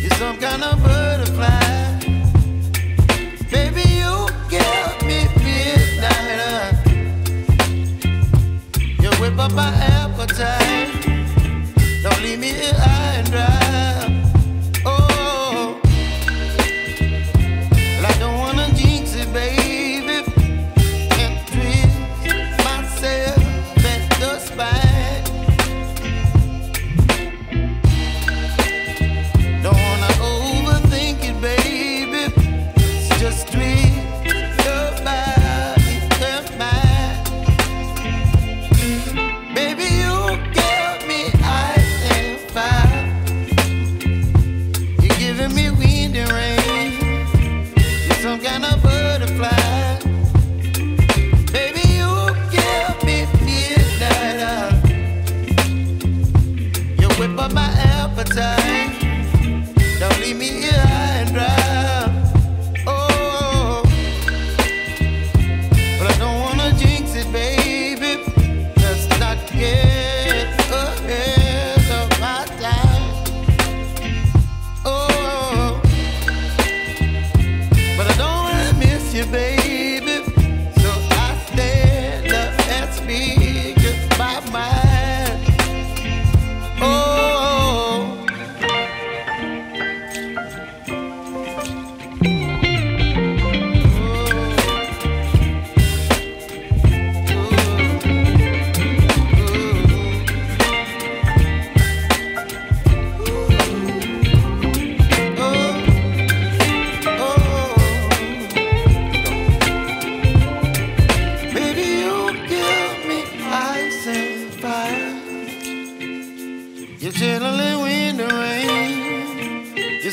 You're some kind of butterfly.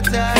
another time.